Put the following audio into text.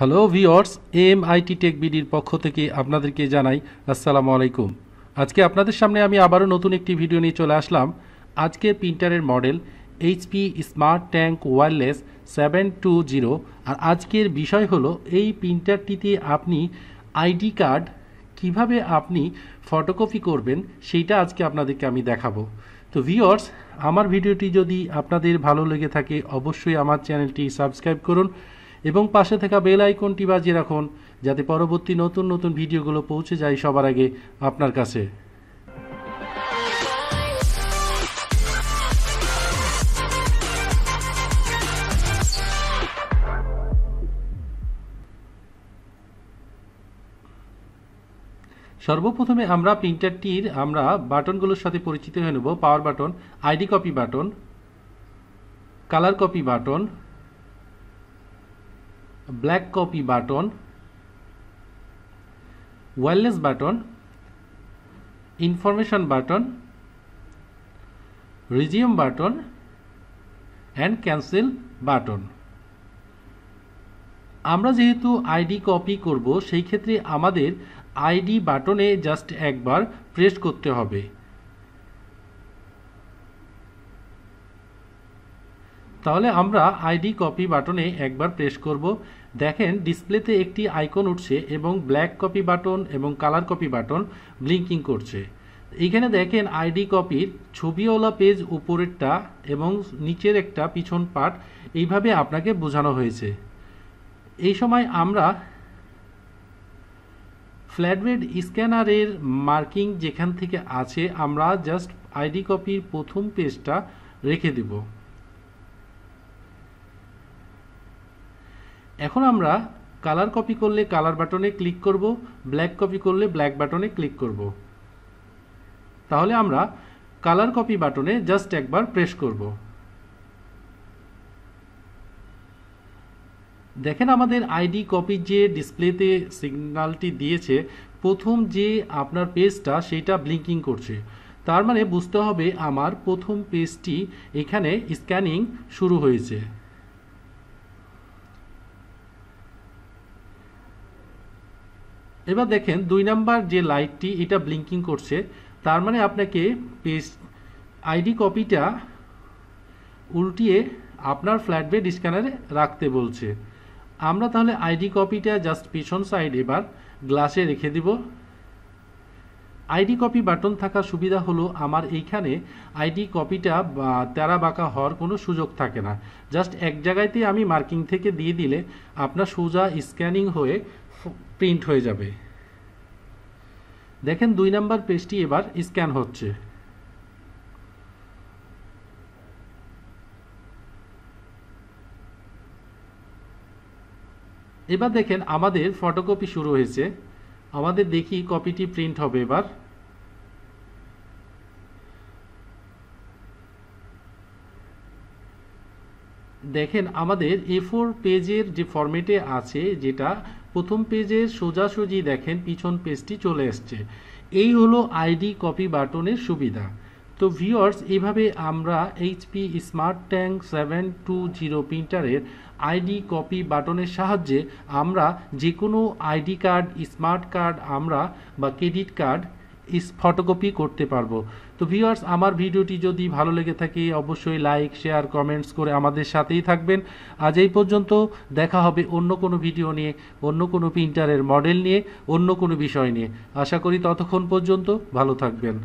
Hello viewers M IT tech বিডির পক্ষ থেকে আপনাদেরকে জানাই আসসালামু আলাইকুম। আজকে আপনাদের সামনে আমি আবারও নতুন একটি ভিডিও নিয়ে চলে আসলাম। আজকের প্রিন্টারের model HP smart tank wireless seven two zero. আর আজকের বিষয় হলো এই প্রিন্টারটিতে আপনি আইডি কার্ড কীভাবে আপনি ফটোকপি করবেন সেইটা আজকে আপনাদেরকে আমি দেখাবো। তো ভিওর্স আমার ভিডিওটি যদি আপনাদের ভালো লেগে থাকে অবশ্যই আমার চ্যানেলটি সাবস্ক্রাইব করুন। এবং পাশে থাকা বেল আইকনটি বাজিয়ে রাখুন, যাতে পরবর্তী নতুন নতুন ভিডিওগুলো পৌঁছে যায় সবার আগে আপনার কাছে। সর্বপ্রথমে আমরা প্রিন্টারটির, আমরা বাটনগুলোর সাথে পরিচিত হয়ে নেব power button ID copy button colour copy button black copy button wireless button, information button, resume button and cancel button. আমরা যেহেতু আইডি কপি করব, সেই ক্ষেত্রে আমাদের আইডি বাটনে জাস্ট একবার প্রেস করতে হবে। তাহলে আমরা আইডি কপি বাটনে একবার প্রেস করব। দেখেন ডিসপ্লেতে একটি আইকন উঠছে এবং ব্ল্যাক কপি বাটন এবং কালার কপি বাটন ব্লিঙ্কিং করছে। এইখানে দেখেন আইডি কপির ছবিওয়ালা পেজ উপরেরটা এবং নিচের একটা পিছন পার্ট এইভাবে আপনাকে বোঝানো হয়েছে। এই সময় আমরা ফ্ল্যাটবেড স্ক্যানারের মার্কিং যেখান থেকে আছে, আমরা জাস্ট আইডি কপির প্রথম পেজটা রেখে দেব। এখন আমরা কালার কপি করলে কালার বাটনে ক্লিক করব ব্ল্যাক কপি করলে ব্ল্যাক বাটনে ক্লিক করব। তাহলে আমরা কালার কপি বাটনে জাস্ট একবার প্রেস করব। দেখেন আমাদের আইডি কপির যে ডিসপ্লেতে সিগন্যালটি দিয়েছে, প্রথম যে আপনার পেজটা সেটা ব্লিঙ্কিং করছে। তার মানে বুঝতে হবে আমার প্রথম পেজটি এখানে স্ক্যানিং শুরু হয়েছে। এবার দেখেন দুই নাম্বার যে লাইটটি, এটা ব্লিঙ্কিং করছে, তার মানে আপনাকে পেজ আইডি কপিটা উল্টিয়ে আপনার ফ্ল্যাট বেড স্ক্যানারে রাখতে বলছে। আমরা তাহলে আইডি কপিটা জাস্ট পিছন সাইড এবার গ্লাসে রেখে দিব। আইডি কপি বাটন থাকার সুবিধা হলো আমার এইখানে আইডি কপিটা তেরা বাঁকা হওয়ার কোনো সুযোগ থাকে না। জাস্ট এক জায়গাতেই আমি মার্কিং থেকে দিয়ে দিলে আপনার সোজা স্ক্যানিং হয়ে প্রিন্ট হয়ে যাবে। দেখেন দুই নাম্বার পেজটি এবার স্ক্যান হচ্ছে। এবার দেখেন আমাদের ফটোকপি শুরু হয়েছে। আমাদের দেখি কপিটি প্রিন্ট হবে এবার। দেখেন, আমাদের এ ফোর পেজের যে ফরম্যাটে আছে, যেটা প্রথম পেজের সোজাসুজি দেখেন, পিছন পেজটি চলে এসছে। এই হলো আইডি কপি বাটনের সুবিধা। তো ভিওয়ার্স এভাবে আমরা HP smart tank seven two zero প্রিন্টারের ID copy বাটনের সাহায্যে আমরা যে কোনো আইডি কার্ড স্মার্ট কার্ড আমরা বা ক্রেডিট কার্ড ফটোকপি করতে পারব। তো ভিউয়ার্স আমার ভিডিওটি যদি ভালো লেগে থাকে, অবশ্যই লাইক শেয়ার কমেন্টস করে আমাদের সাথেই থাকবেন। আজ এই পর্যন্ত, দেখা হবে অন্য কোনো ভিডিও নিয়ে, অন্য কোনো প্রিন্টারের মডেল নিয়ে, অন্য কোনো বিষয় নিয়ে। আশা করি ততক্ষণ পর্যন্ত ভালো থাকবেন।